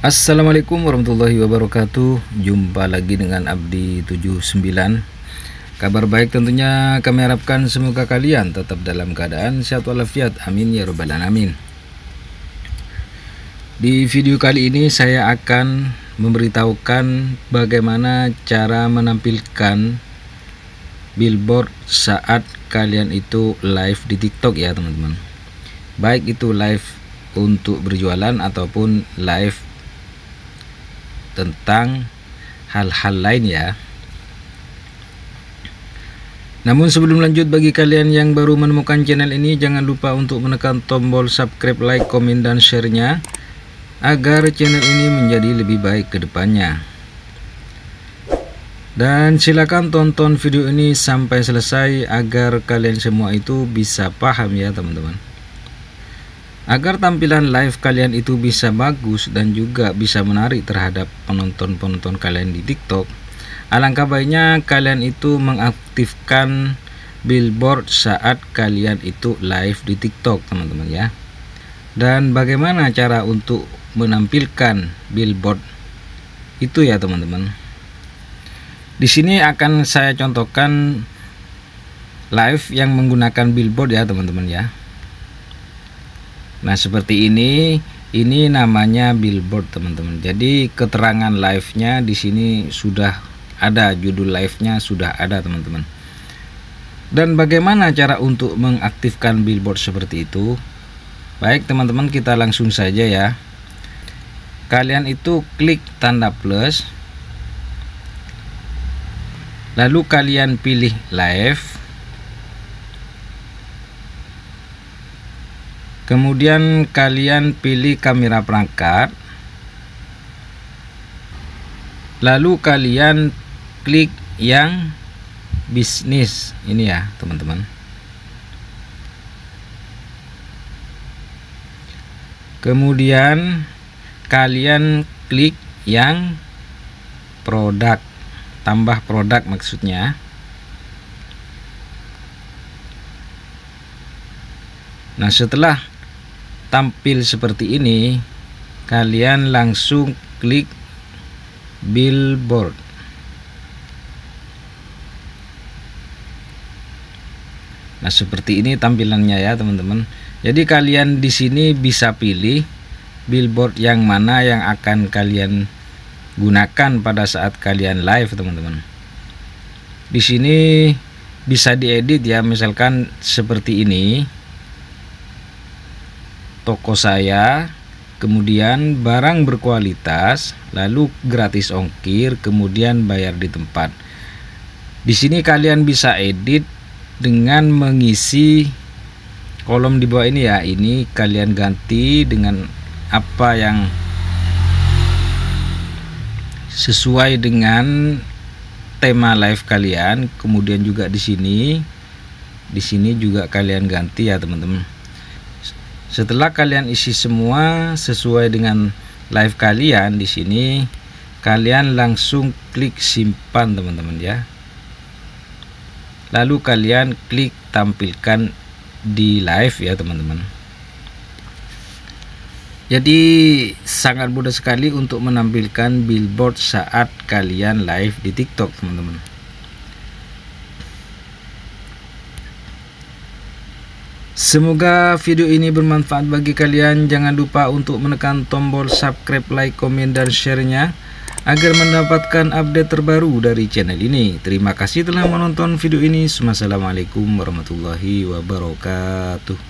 Assalamualaikum warahmatullahi wabarakatuh. Jumpa lagi dengan Abdi 79 Kabar baik tentunya kami harapkan semoga kalian tetap dalam keadaan sehat walafiat. Amin ya robbal alamin. Di video kali ini saya akan memberitahukan bagaimana cara menampilkan billboard saat kalian itu live di tiktok ya teman-teman. Baik itu live untuk berjualan ataupun live tentang hal-hal lain ya. Namun sebelum lanjut bagi kalian yang baru menemukan channel ini jangan lupa untuk menekan tombol subscribe, like, komen dan share-nya agar channel ini menjadi lebih baik ke depannya. Dan silakan tonton video ini sampai selesai agar kalian semua itu bisa paham ya teman-teman. Agar tampilan live kalian itu bisa bagus dan juga bisa menarik terhadap penonton-penonton kalian di TikTok, alangkah baiknya kalian itu mengaktifkan billboard saat kalian itu live di TikTok, teman-teman ya. Dan bagaimana cara untuk menampilkan billboard itu ya, teman-teman. Di sini akan saya contohkan live yang menggunakan billboard ya, teman-teman ya. Nah seperti ini ini namanya billboard teman-teman. Jadi keterangan live-nya di sini sudah ada judul live-nya sudah ada teman-teman. Dan bagaimana cara untuk mengaktifkan billboard seperti itu? Baik teman-teman kita langsung saja ya. Kalian itu klik tanda plus lalu kalian pilih live kemudian kalian pilih kamera perangkat. Lalu kalian klik yang bisnis. Ini ya teman-teman. Kemudian kalian klik yang produk. Tambah produk maksudnya. Nah setelah tampil seperti ini kalian langsung klik billboard Nah seperti ini tampilannya ya teman-teman. Jadi kalian di sini bisa pilih billboard yang mana yang akan kalian gunakan pada saat kalian live teman-teman. Di sini bisa diedit ya misalkan seperti ini toko saya kemudian barang berkualitas lalu gratis ongkir kemudian bayar di tempat. Di sini kalian bisa edit dengan mengisi kolom di bawah ini ya. Ini kalian ganti dengan apa yang sesuai dengan tema live kalian. Kemudian juga di sini di sini juga kalian ganti ya teman-teman setelah kalian isi semua sesuai dengan live kalian di sini, kalian langsung klik simpan teman-teman ya. Lalu kalian klik tampilkan di live ya teman-teman. Jadi sangat mudah sekali untuk menampilkan billboard saat kalian live di TikTok teman-teman. Semoga video ini bermanfaat bagi kalian. Jangan lupa untuk menekan tombol subscribe, like, komen, dan share-nya agar mendapatkan update terbaru dari channel ini. Terima kasih telah menonton video ini. Wassalamualaikum warahmatullahi wabarakatuh.